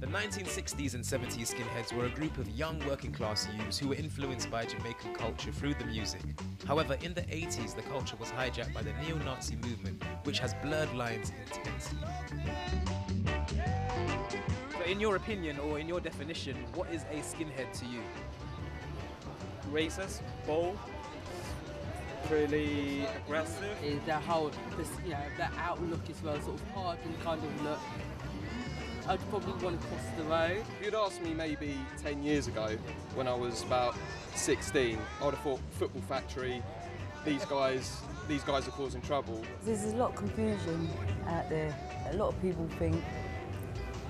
The 1960s and 70s skinheads were a group of young working class youths who were influenced by Jamaican culture through the music. However, in the 80s, the culture was hijacked by the neo Nazi movement, which has blurred lines intensely. So, in your opinion or in your definition, what is a skinhead to you? Racist, bold, really aggressive. Is the whole, this, you know, that outlook as well, sort of hard and kind of look. I'd probably want to cross the road. If you'd asked me maybe 10 years ago, when I was about 16, I would have thought football factory, these guys, these guys are causing trouble. There's a lot of confusion out there. A lot of people think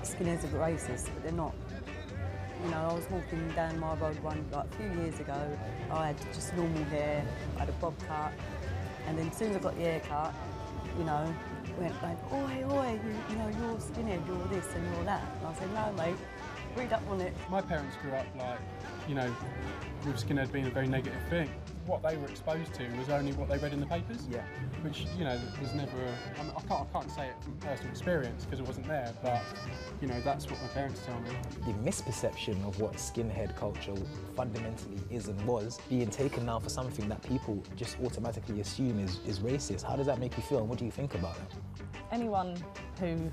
skinheads are racist, but they're not. You know, I was walking down my road one like a few years ago. I had just normal hair, I had a bob cut, and then as soon as I got the haircut, you know, went like, oi, oi, you, you know, you're skinhead, you're this and you're that. And I said, no, mate, read up on it. My parents grew up like, you know, with skinhead being a very negative thing. What they were exposed to was only what they read in the papers. Yeah. Which, you know, was never, a, I, mean, I, can't, I can't say it from personal experience because it wasn't there, but, you know, that's what my parents tell me. The misperception of what skinhead culture fundamentally is and was being taken now for something that people just automatically assume is, is racist. How does that make you feel and what do you think about it? Anyone who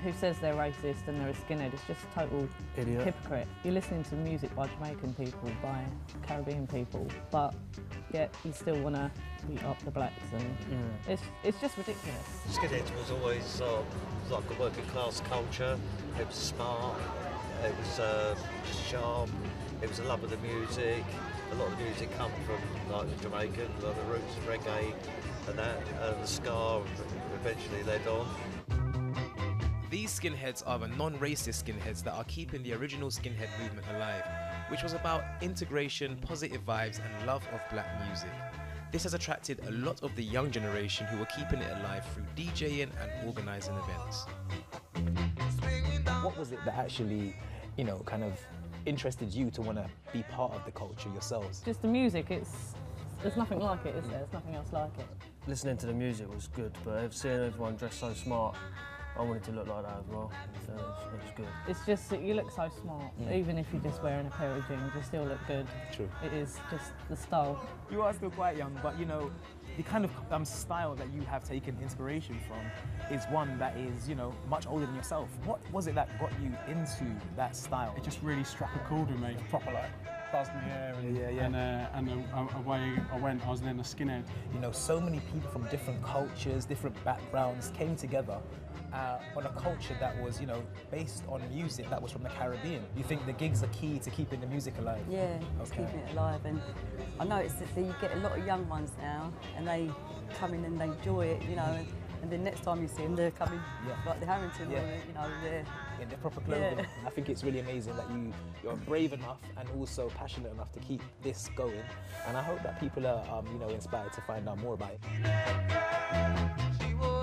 who says they're racist and they're a skinhead is just a total Idiot. hypocrite. You're listening to music by Jamaican people, by Caribbean people, but yet you still want to beat up the blacks and it's, it's just ridiculous. Skinhead was always uh, like a working class culture. It was smart. It was uh, sharp. It was a love of the music. A lot of the music come from like the Jamaican, a lot of the roots of reggae and that, and the ska eventually led on. These skinheads are the non racist skinheads that are keeping the original skinhead movement alive, which was about integration, positive vibes, and love of black music. This has attracted a lot of the young generation who are keeping it alive through DJing and organising events. What was it that actually, you know, kind of interested you to want to be part of the culture yourselves? Just the music, it's there's nothing like it, is there? There's nothing else like it. Listening to the music was good, but seeing everyone dressed so smart, I wanted to look like that as well. So it's, was, it was good. It's just that you look so smart. Even if you're just wearing a pair of jeans, you still look good. True. It is just the style. You are still quite young, but you know, the kind of um, style that you have taken inspiration from is one that is, you know, much older than yourself. What was it that got you into that style? It just really struck a chord with me, proper like buzzed my hair and, Yeah, yeah. and, uh, and uh, away I went. I was then a skinhead. You know, so many people from different cultures, different backgrounds came together uh, on a culture that was, you know, based on music that was from the Caribbean. You think the gigs are key to keeping the music alive? Yeah, it's Okay. keeping it alive. And I noticed that you get a lot of young ones now, and they come in and they enjoy it, you know. And, and then next time you see them, they're coming Yeah. like the Harrington, Yeah. or, you know, they're in their proper clothing. Yeah. I think it's really amazing that you you're brave enough and also passionate enough to keep this going. And I hope that people are um, you know inspired to find out more about it. She was my